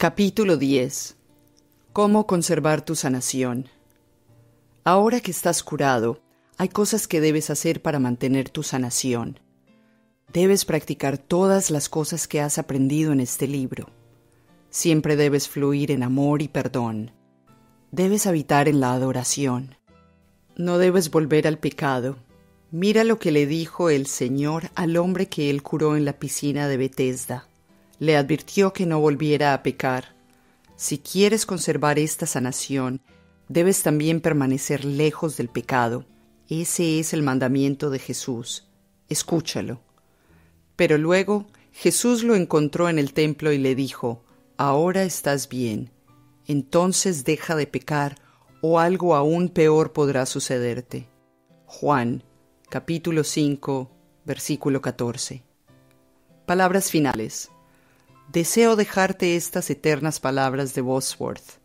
Capítulo 10 Cómo conservar tu sanación. Ahora que estás curado, hay cosas que debes hacer para mantener tu sanación. Debes practicar todas las cosas que has aprendido en este libro. Siempre debes fluir en amor y perdón. Debes habitar en la adoración. No debes volver al pecado. Mira lo que le dijo el Señor al hombre que él curó en la piscina de Bethesda le advirtió que no volviera a pecar. Si quieres conservar esta sanación, debes también permanecer lejos del pecado. Ese es el mandamiento de Jesús. Escúchalo. Pero luego Jesús lo encontró en el templo y le dijo, Ahora estás bien. Entonces deja de pecar, o algo aún peor podrá sucederte. Juan, capítulo 5, versículo 14. Palabras finales. Deseo dejarte estas eternas palabras de Bosworth.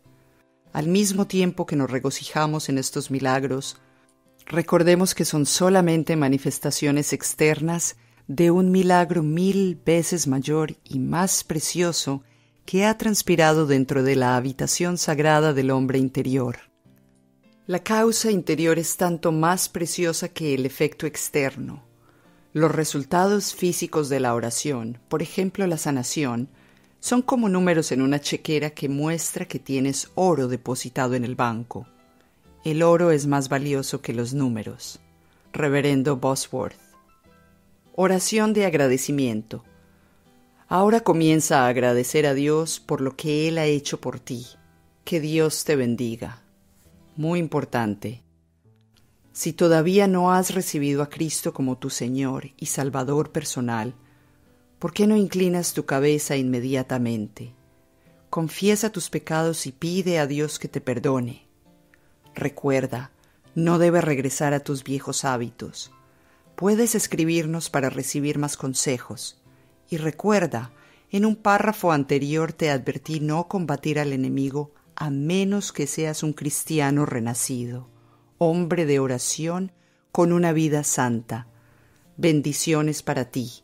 Al mismo tiempo que nos regocijamos en estos milagros, recordemos que son solamente manifestaciones externas de un milagro mil veces mayor y más precioso que ha transpirado dentro de la habitación sagrada del hombre interior. La causa interior es tanto más preciosa que el efecto externo. Los resultados físicos de la oración, por ejemplo la sanación, son como números en una chequera que muestra que tienes oro depositado en el banco. El oro es más valioso que los números. Reverendo Bosworth. Oración de agradecimiento. Ahora comienza a agradecer a Dios por lo que Él ha hecho por ti. Que Dios te bendiga. Muy importante. Si todavía no has recibido a Cristo como tu Señor y Salvador personal, ¿por qué no inclinas tu cabeza inmediatamente? Confiesa tus pecados y pide a Dios que te perdone. Recuerda, no debes regresar a tus viejos hábitos. Puedes escribirnos para recibir más consejos. Y recuerda, en un párrafo anterior te advertí no combatir al enemigo a menos que seas un cristiano renacido hombre de oración con una vida santa. Bendiciones para ti.